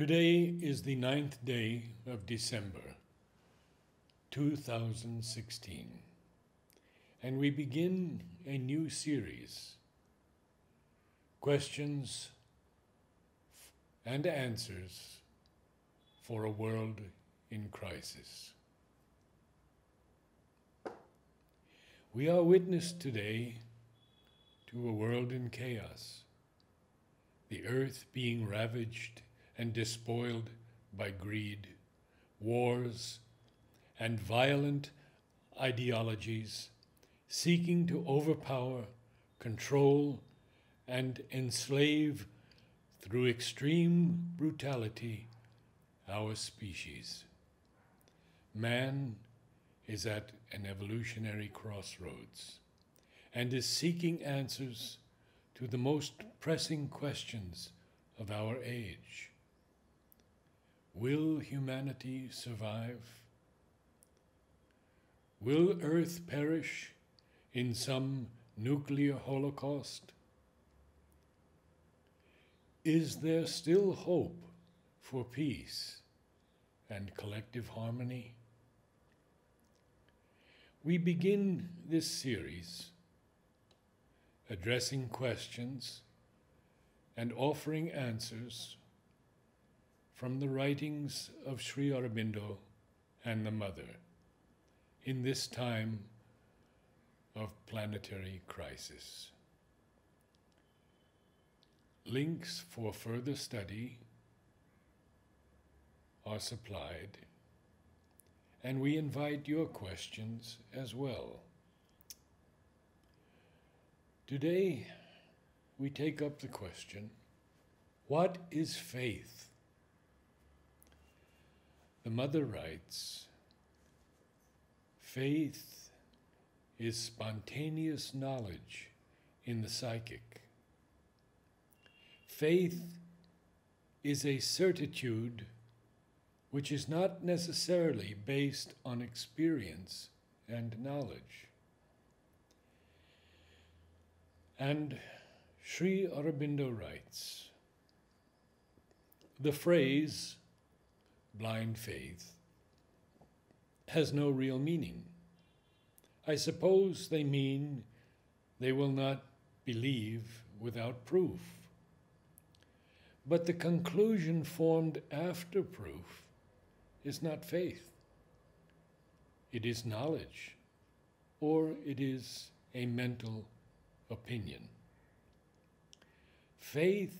Today is the ninth day of December 2016, and we begin a new series Questions and Answers for a World in Crisis. We are witness today to a world in chaos, the earth being ravaged and despoiled by greed, wars, and violent ideologies seeking to overpower, control, and enslave through extreme brutality our species. Man is at an evolutionary crossroads and is seeking answers to the most pressing questions of our age. Will humanity survive? Will Earth perish in some nuclear holocaust? Is there still hope for peace and collective harmony? We begin this series addressing questions and offering answers from the writings of Sri Aurobindo and the Mother in this time of planetary crisis. Links for further study are supplied, and we invite your questions as well. Today, we take up the question what is faith? The mother writes Faith is spontaneous knowledge in the psychic. Faith is a certitude which is not necessarily based on experience and knowledge. And Sri Aurobindo writes The phrase blind faith, has no real meaning. I suppose they mean they will not believe without proof. But the conclusion formed after proof is not faith. It is knowledge, or it is a mental opinion. Faith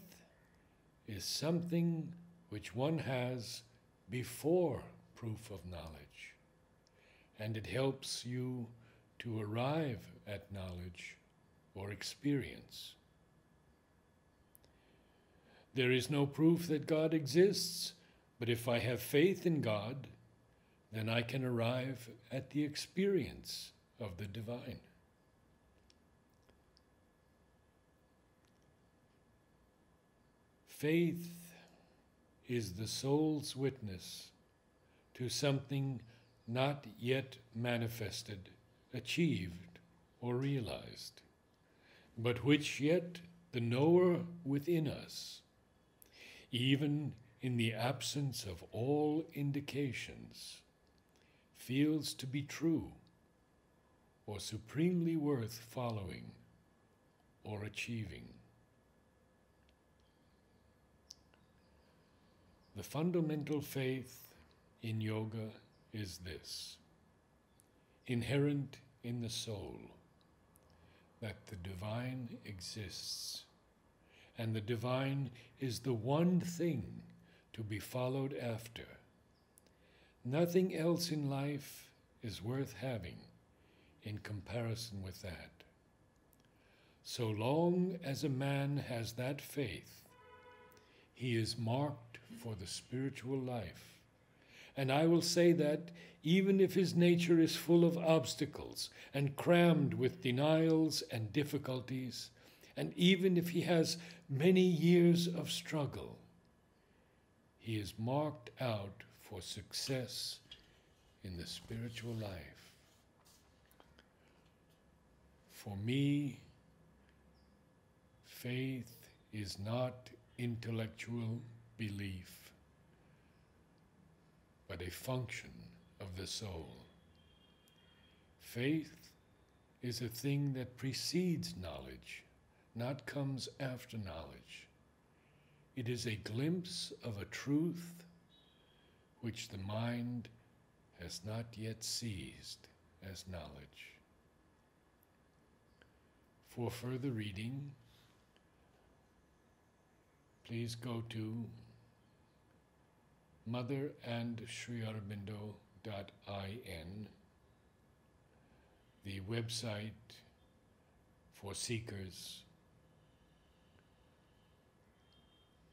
is something which one has before proof of knowledge, and it helps you to arrive at knowledge or experience. There is no proof that God exists, but if I have faith in God, then I can arrive at the experience of the divine. Faith is the soul's witness to something not yet manifested, achieved, or realized, but which yet the knower within us, even in the absence of all indications, feels to be true or supremely worth following or achieving. The fundamental faith in yoga is this inherent in the soul that the divine exists, and the divine is the one thing to be followed after. Nothing else in life is worth having in comparison with that. So long as a man has that faith, he is marked for the spiritual life. And I will say that even if his nature is full of obstacles and crammed with denials and difficulties, and even if he has many years of struggle, he is marked out for success in the spiritual life. For me, faith is not intellectual belief, but a function of the soul. Faith is a thing that precedes knowledge, not comes after knowledge. It is a glimpse of a truth which the mind has not yet seized as knowledge. For further reading, please go to mother and Sri the website for seekers,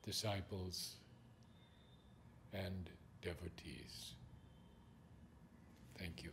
disciples, and devotees. Thank you.